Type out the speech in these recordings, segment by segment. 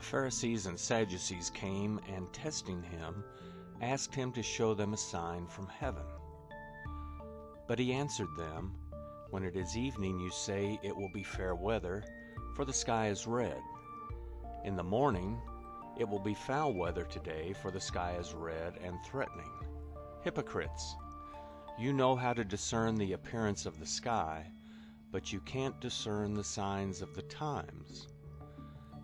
The Pharisees and Sadducees came and, testing him, asked him to show them a sign from heaven. But he answered them, When it is evening, you say it will be fair weather, for the sky is red. In the morning, it will be foul weather today, for the sky is red and threatening. Hypocrites! You know how to discern the appearance of the sky, but you can't discern the signs of the times.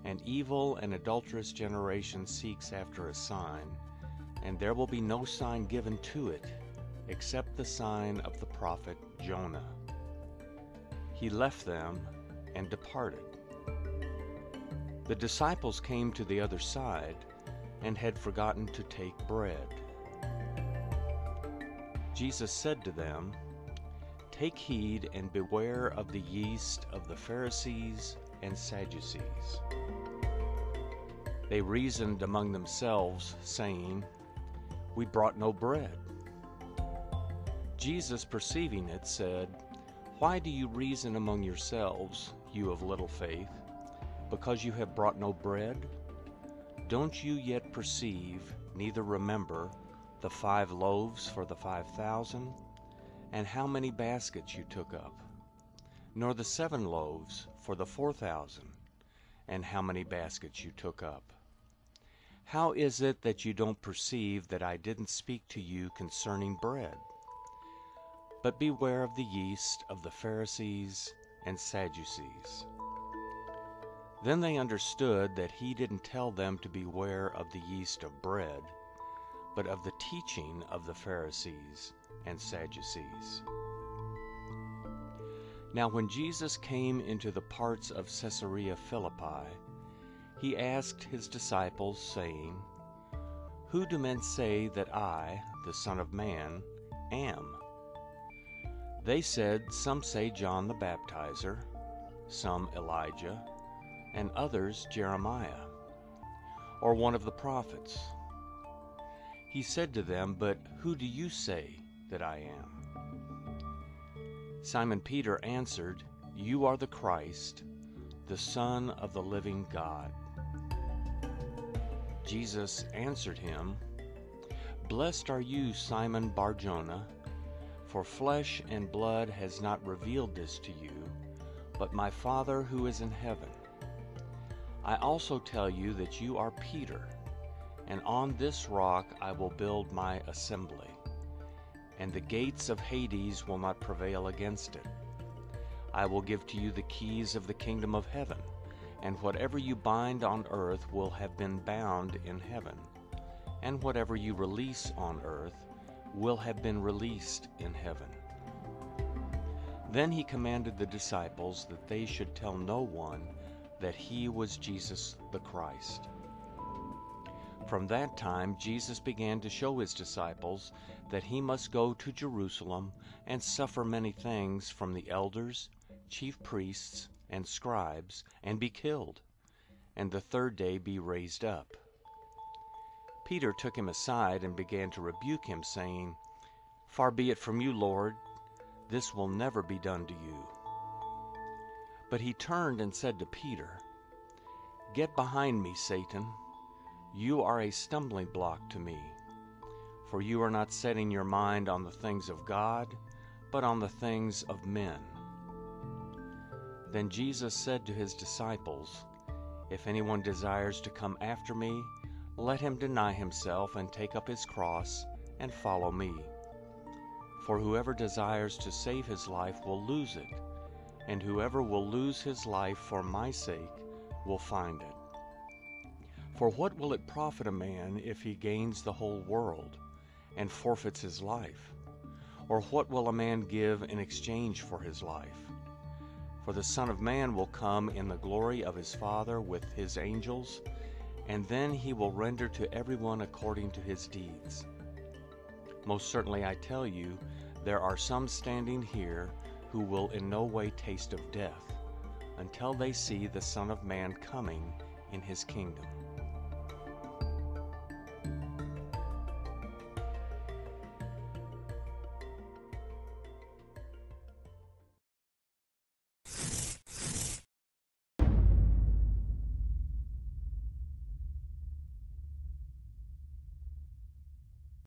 An evil and adulterous generation seeks after a sign, and there will be no sign given to it except the sign of the prophet Jonah. He left them and departed. The disciples came to the other side and had forgotten to take bread. Jesus said to them, Take heed and beware of the yeast of the Pharisees and Sadducees. They reasoned among themselves, saying, We brought no bread. Jesus, perceiving it, said, Why do you reason among yourselves, you of little faith, because you have brought no bread? Don't you yet perceive, neither remember, the five loaves for the five thousand, and how many baskets you took up, nor the seven loaves for the four thousand, and how many baskets you took up. How is it that you don't perceive that I didn't speak to you concerning bread? But beware of the yeast of the Pharisees and Sadducees. Then they understood that he didn't tell them to beware of the yeast of bread, but of the teaching of the Pharisees and Sadducees. Now when Jesus came into the parts of Caesarea Philippi, he asked his disciples, saying, Who do men say that I, the Son of Man, am? They said, Some say John the Baptizer, some Elijah, and others Jeremiah, or one of the prophets. He said to them, But who do you say that I am? Simon Peter answered, You are the Christ, the Son of the living God. Jesus answered him, Blessed are you, Simon Barjona, for flesh and blood has not revealed this to you, but my Father who is in heaven. I also tell you that you are Peter, and on this rock I will build my assembly, and the gates of Hades will not prevail against it. I will give to you the keys of the kingdom of heaven, and whatever you bind on earth will have been bound in heaven, and whatever you release on earth will have been released in heaven. Then he commanded the disciples that they should tell no one that he was Jesus the Christ. From that time Jesus began to show his disciples that he must go to Jerusalem and suffer many things from the elders, chief priests, and scribes, and be killed, and the third day be raised up. Peter took him aside and began to rebuke him, saying, Far be it from you, Lord, this will never be done to you. But he turned and said to Peter, Get behind me, Satan. You are a stumbling block to me, for you are not setting your mind on the things of God, but on the things of men. Then Jesus said to his disciples, If anyone desires to come after me, let him deny himself and take up his cross and follow me. For whoever desires to save his life will lose it, and whoever will lose his life for my sake will find it. For what will it profit a man if he gains the whole world and forfeits his life? Or what will a man give in exchange for his life? For the Son of Man will come in the glory of his Father with his angels, and then he will render to everyone according to his deeds. Most certainly I tell you, there are some standing here who will in no way taste of death until they see the Son of Man coming in his kingdom.